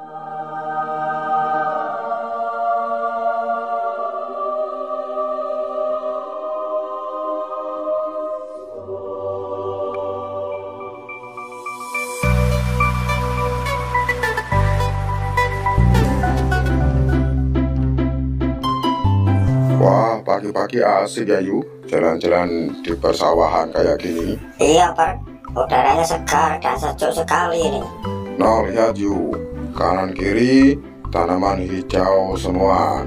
Wah, pagi-pagi asik ya Yu Jalan-jalan di persawahan kayak gini Iya, Pak. Udaranya segar dan sejuk sekali ini. Nah, lihat Yu Kanan kiri, tanaman hijau semua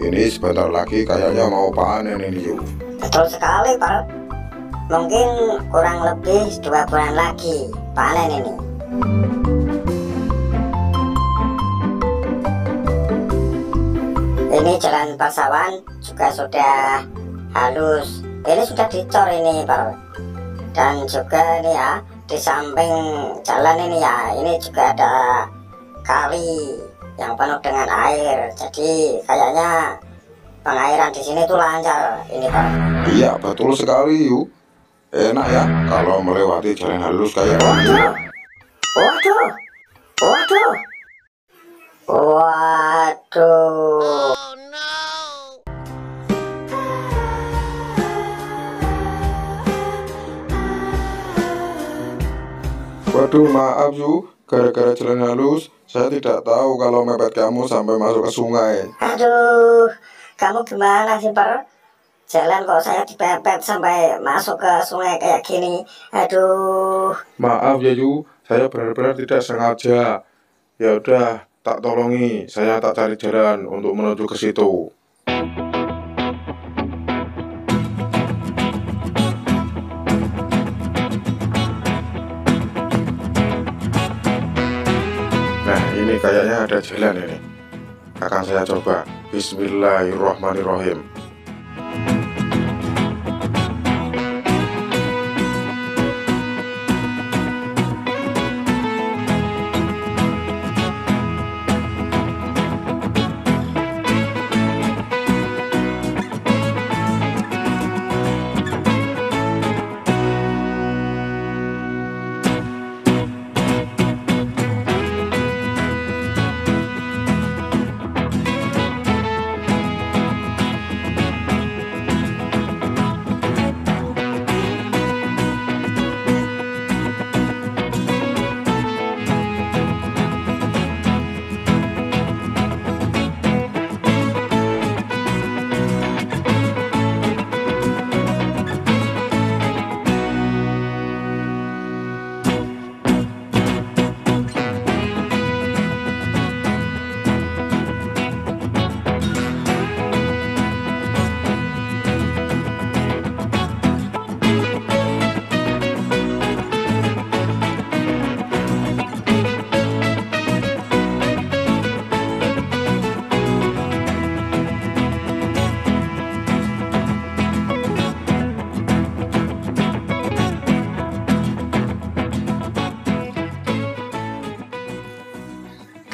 Ini sebentar lagi kayaknya mau panen ini Yu Betul sekali, Pak. Mungkin kurang lebih dua bulan lagi panen ini. Ini jalan persawahan juga sudah halus. Ini sudah dicor ini, Pak. Dan juga ini ya, di samping jalan ini ya, ini juga ada kali yang penuh dengan air. Jadi kayaknya pengairan di sini tuh lancar ini, Pak. Iya, betul sekali Yu Enak ya kalau melewati jalan halus kayak gini Waduh, waduh, waduh. Waduh, maaf Yu Gara-gara jalan halus Saya tidak tahu kalau mepet kamu sampai masuk ke sungai Aduh, kamu gimana sih, Per? Jalan kok saya dipepet sampai masuk ke sungai kayak gini. Aduh, Maaf ya Yu, saya benar-benar tidak sengaja. Ya udah, tak tolongi. Saya tak cari jalan untuk menuju ke situ. Ini kayaknya ada jalan ini. Akan saya coba. Bismillahirrahmanirrahim.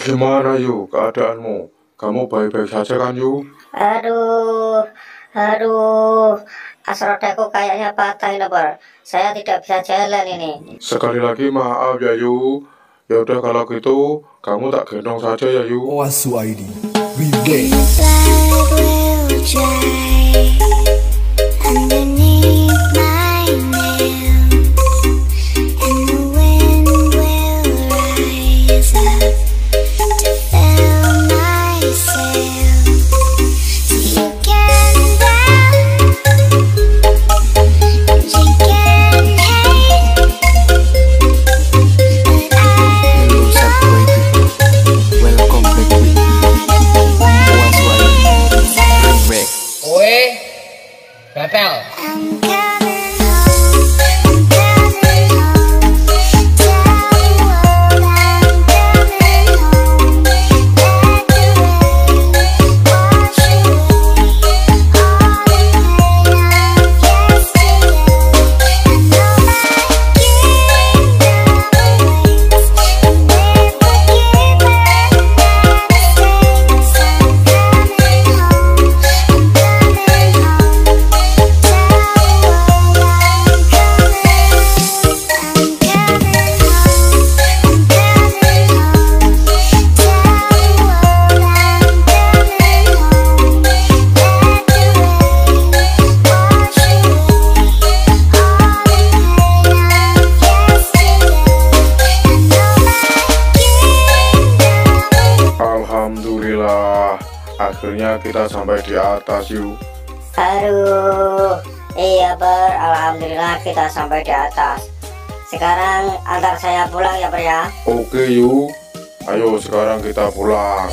Gimana Yu keadaanmu? Kamu baik-baik saja kan Yu? aduh, aduh. Asrodaku kayaknya patah ini, Per. Saya tidak bisa jalan ini. Sekali lagi maaf ya Yu. Ya udah kalau gitu kamu tak gendong saja ya Yu. Oasu ID Remake akhirnya kita sampai di atas yuk. Aduh, iya ber, alhamdulillah kita sampai di atas. Sekarang antar saya pulang ya ber ya. Oke yuk, ayo sekarang kita pulang.